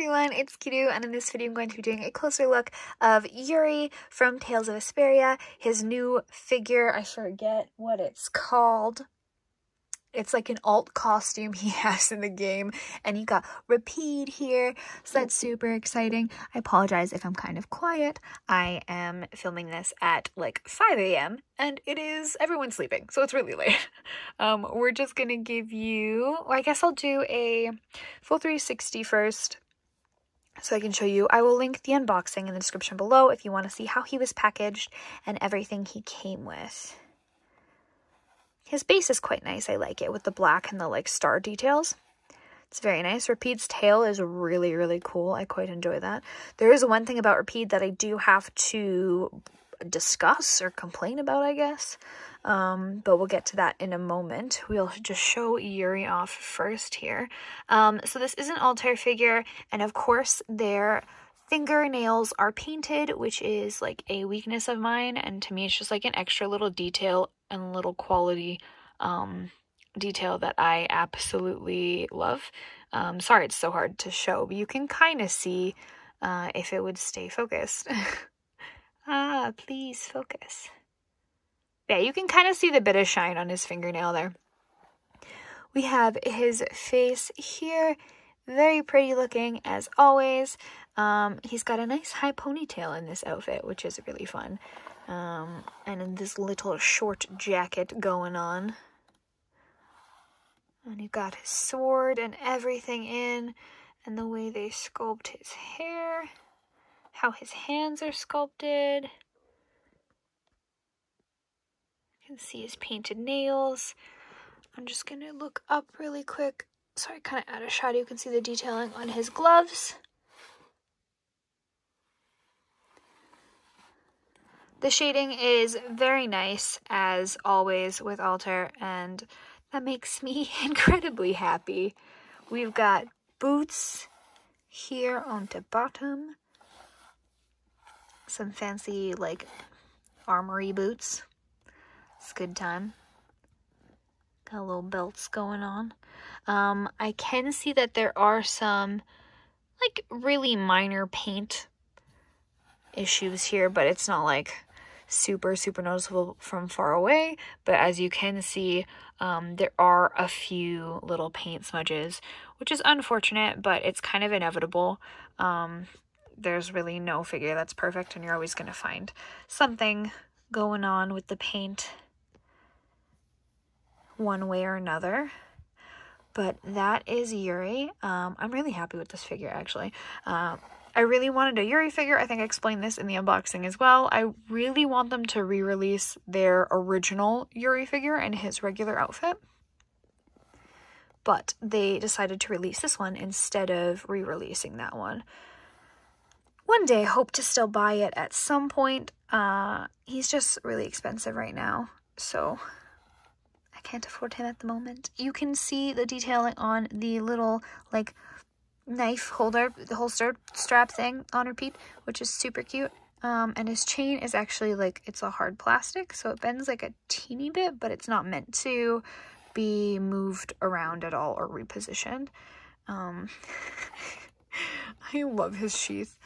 everyone, it's Kiru, and in this video I'm going to be doing a closer look of Yuri from Tales of Vesperia, his new figure, I forget what it's called. It's like an alt costume he has in the game, and you got Repede here, so that's super exciting. I apologize if I'm kind of quiet. I am filming this at like 5 a.m., and it is everyone's sleeping, so it's really late. Um, we're just gonna give you, well, I guess I'll do a full 360 first so I can show you. I will link the unboxing in the description below if you want to see how he was packaged and everything he came with. His base is quite nice. I like it with the black and the like star details. It's very nice. Repede's tail is really, really cool. I quite enjoy that. There is one thing about Repede that I do have to discuss or complain about, I guess. Um, but we'll get to that in a moment. We'll just show Yuri off first here. Um, so this is an Altair figure, and of course their fingernails are painted, which is like a weakness of mine, and to me it's just like an extra little detail and little quality um, detail that I absolutely love. Um, sorry it's so hard to show, but you can kind of see uh, if it would stay focused. ah, please focus. Yeah, you can kind of see the bit of shine on his fingernail there. We have his face here. Very pretty looking as always. Um, he's got a nice high ponytail in this outfit, which is really fun. Um, and in this little short jacket going on. And you've got his sword and everything in, and the way they sculpt his hair, how his hands are sculpted can see his painted nails. I'm just going to look up really quick. Sorry, kind of out of shadow. You can see the detailing on his gloves. The shading is very nice, as always, with Altair, and that makes me incredibly happy. We've got boots here on the bottom. Some fancy, like, armory boots. It's a good time. Got little belts going on. Um, I can see that there are some like really minor paint issues here, but it's not like super, super noticeable from far away. But as you can see, um, there are a few little paint smudges, which is unfortunate, but it's kind of inevitable. Um, there's really no figure that's perfect, and you're always going to find something going on with the paint one way or another. But that is Yuri. Um, I'm really happy with this figure, actually. Uh, I really wanted a Yuri figure. I think I explained this in the unboxing as well. I really want them to re-release their original Yuri figure in his regular outfit. But they decided to release this one instead of re-releasing that one. One day, I hope to still buy it at some point. Uh, he's just really expensive right now. So I can't afford him at the moment. You can see the detailing on the little, like, knife holder, the holster strap thing on Repede, which is super cute. Um, and his chain is actually, like, it's a hard plastic, so it bends, like, a teeny bit, but it's not meant to be moved around at all or repositioned. Um, I love his sheath.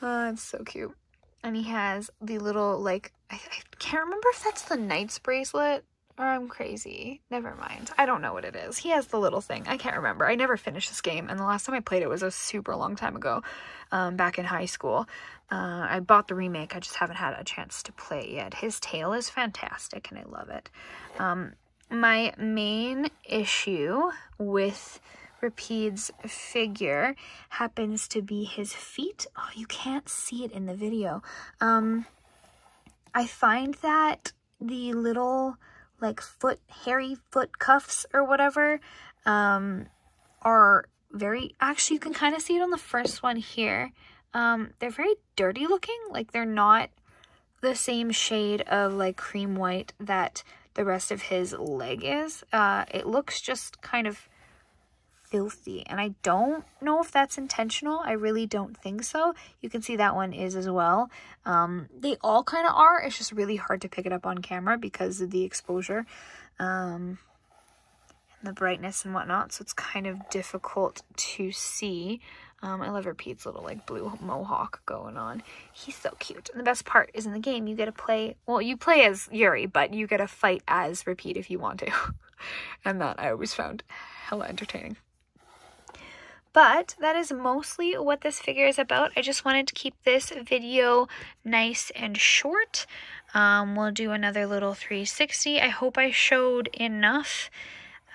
Uh, it's so cute. And he has the little, like, I, I can't remember if that's the knight's bracelet or I'm crazy. Never mind. I don't know what it is. He has the little thing. I can't remember. I never finished this game, and the last time I played it was a super long time ago, um, back in high school. Uh, I bought the remake. I just haven't had a chance to play it yet. His tail is fantastic, and I love it. Um, my main issue with Repede's figure happens to be his feet. Oh, you can't see it in the video. Um, I find that the little like foot hairy foot cuffs or whatever um are very actually you can kind of see it on the first one here. Um they're very dirty looking like they're not the same shade of like cream white that the rest of his leg is. Uh it looks just kind of filthy and I don't know if that's intentional. I really don't think so. You can see that one is as well. Um, they all kind of are. It's just really hard to pick it up on camera because of the exposure um, and the brightness and whatnot. So it's kind of difficult to see. Um, I love Repede's little like blue mohawk going on. He's so cute. And the best part is in the game you get to play, well, you play as Yuri, but you get to fight as Repeat if you want to. and that I always found hella entertaining. But that is mostly what this figure is about. I just wanted to keep this video nice and short. Um, we'll do another little 360. I hope I showed enough.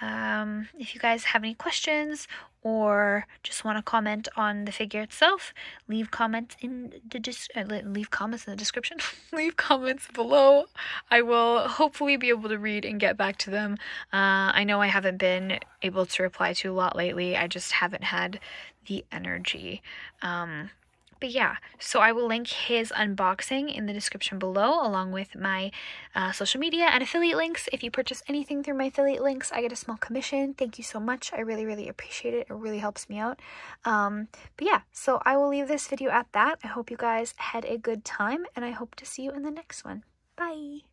Um, if you guys have any questions or just want to comment on the figure itself, leave comments in the dis- uh, leave comments in the description. leave comments below. I will hopefully be able to read and get back to them. Uh, I know I haven't been able to reply to a lot lately. I just haven't had the energy. Um, but yeah, so I will link his unboxing in the description below, along with my uh, social media and affiliate links. If you purchase anything through my affiliate links, I get a small commission. Thank you so much. I really, really appreciate it. It really helps me out. Um, but yeah, so I will leave this video at that. I hope you guys had a good time, and I hope to see you in the next one. Bye.